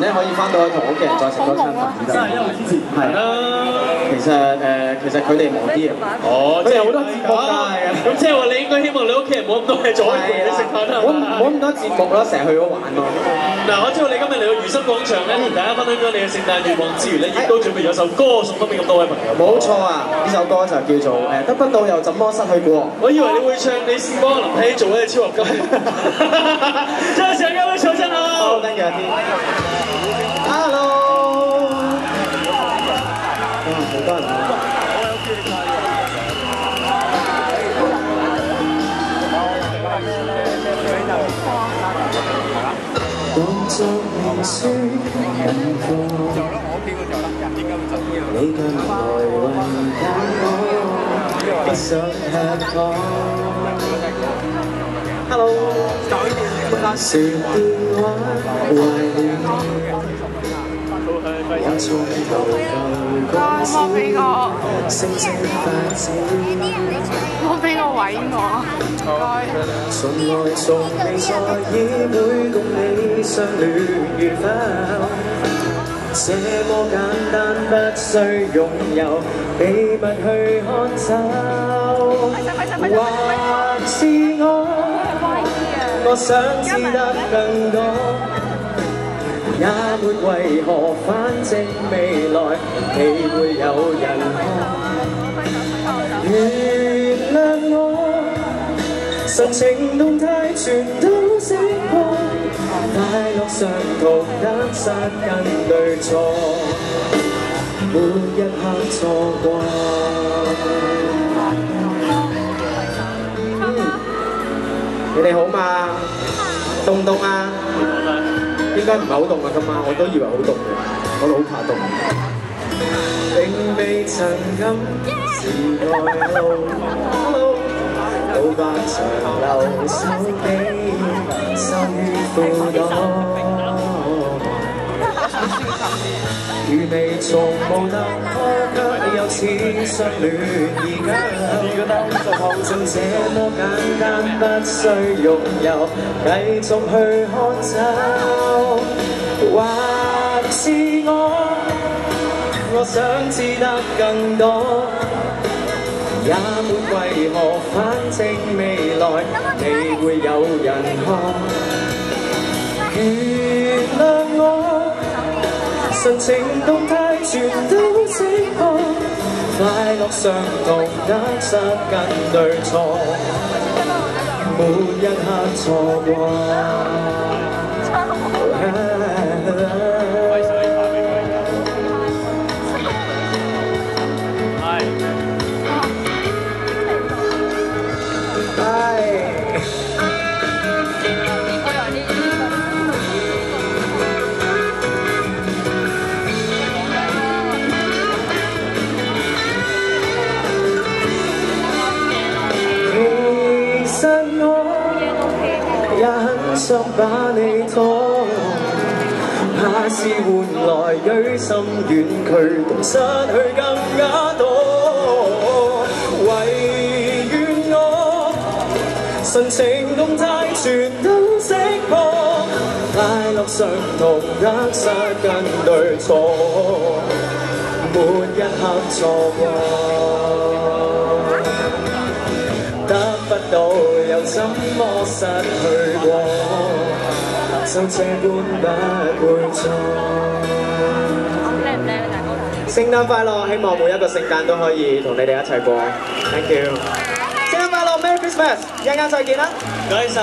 咧可以翻到去同屋企人再食多餐飯。三十一號之前係啦。其實誒，其實佢哋忙啲啊。哦，佢哋好多節目㗎係啊咁即係話你冇咁多嘢做，可以陪你食飯啦。冇冇咁多節目啦，成日去咗玩咯。嗱，我知道你今日嚟到如心廣場咧，同大家分享咗你嘅聖誕願望之餘咧，亦都準備咗首歌送翻俾咁多位朋友。冇錯啊！呢首歌就叫做誒得不到又怎麼失去過。我以為你會唱你試幫林希做一隻超合金。這時候各位手真好好。，thank you 阿天。你近來為解我，不想吃我。Hello，說電話懷念，舊啊！講莫俾笑，個，星星發展。莫俾個位我，唔該。從來從未在意會共你相戀與否，這麼簡單不需擁有，秘密去看守。還是我，我想知得更多，也沒為何，反正未來你會有人看。原諒我。神情動態全都識破，快樂相同，得失跟對錯，每一刻錯過。你哋好嘛？凍唔凍啊？應該唔係好凍啊，今晚我都以為好凍嘅，我都好怕凍。並未曾感時代路。老百長留手臂，收於褲袋。如未從無能可卻又似相戀而家，像這麼簡單，不需擁有，繼續去看守。還是我，我想知得更多。也沒為何，反正未來你會有人看。原諒我，神情動態全都識破，快乐相同得失跟对错。每一刻错过。想把你拖，怕是換來錐心遠距，同失去更加多。唯愿我神情动态全都识破，快樂相同，得失跟對錯，沒一刻错过。失去過？就這般不會錯。靚唔靚啊，大哥？聖誕快樂！希望每一個聖誕都可以同你哋一齊過。Thank you。聖誕快樂，Merry Christmas！一陣間再見啦。唔該晒。